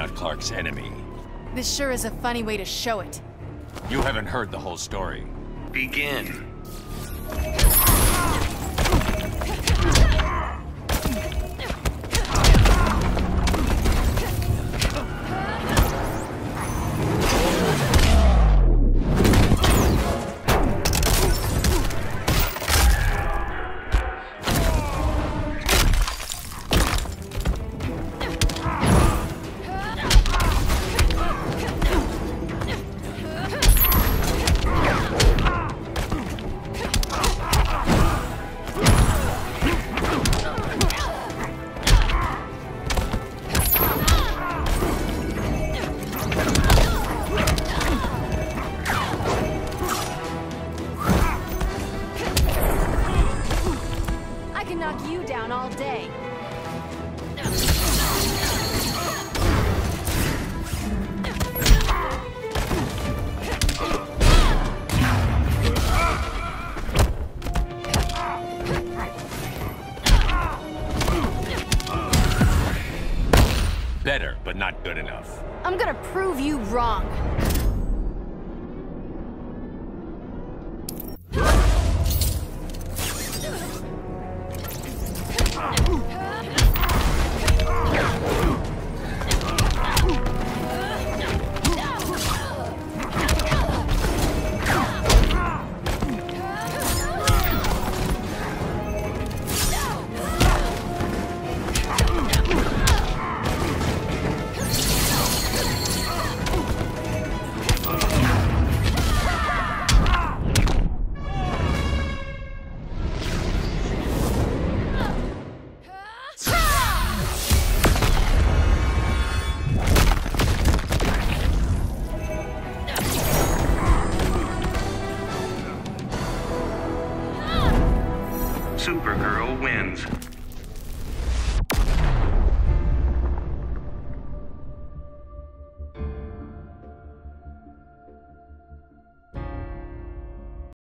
not Clark's enemy. This sure is a funny way to show it. You haven't heard the whole story. Begin. Knock you down all day. Better, but not good enough. I'm gonna prove you wrong. Supergirl wins.